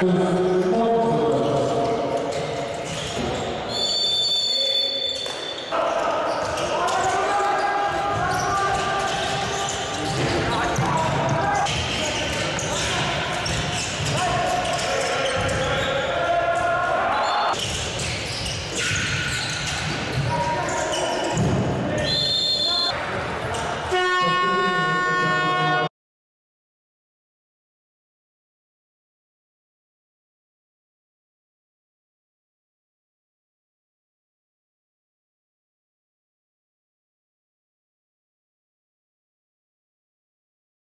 うん。